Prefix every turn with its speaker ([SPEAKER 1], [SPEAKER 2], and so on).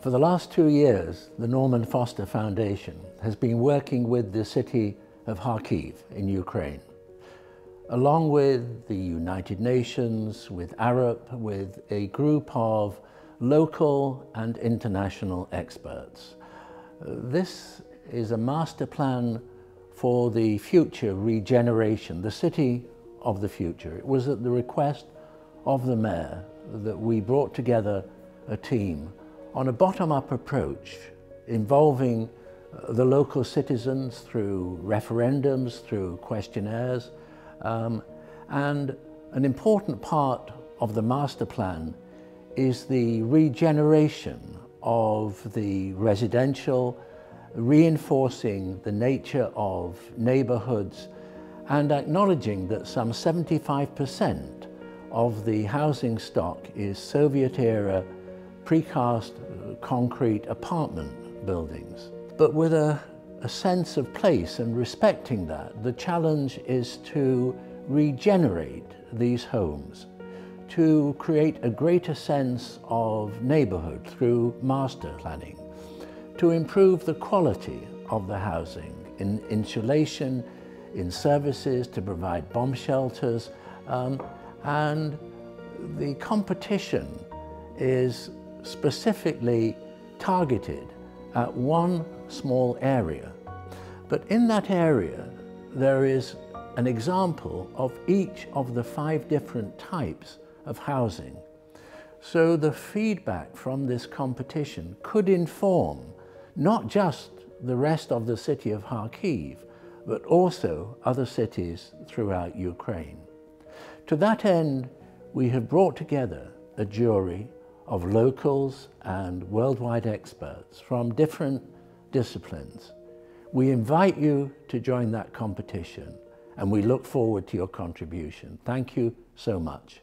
[SPEAKER 1] For the last two years, the Norman Foster Foundation has been working with the city of Kharkiv in Ukraine, along with the United Nations, with Arup, with a group of local and international experts. This is a master plan for the future regeneration, the city of the future. It was at the request of the mayor that we brought together a team on a bottom-up approach involving uh, the local citizens through referendums, through questionnaires, um, and an important part of the master plan is the regeneration of the residential, reinforcing the nature of neighbourhoods and acknowledging that some 75% of the housing stock is Soviet-era precast concrete apartment buildings. But with a, a sense of place and respecting that, the challenge is to regenerate these homes, to create a greater sense of neighbourhood through master planning, to improve the quality of the housing in insulation, in services, to provide bomb shelters, um, and the competition is specifically targeted at one small area. But in that area, there is an example of each of the five different types of housing. So the feedback from this competition could inform not just the rest of the city of Kharkiv, but also other cities throughout Ukraine. To that end, we have brought together a jury of locals and worldwide experts from different disciplines. We invite you to join that competition and we look forward to your contribution. Thank you so much.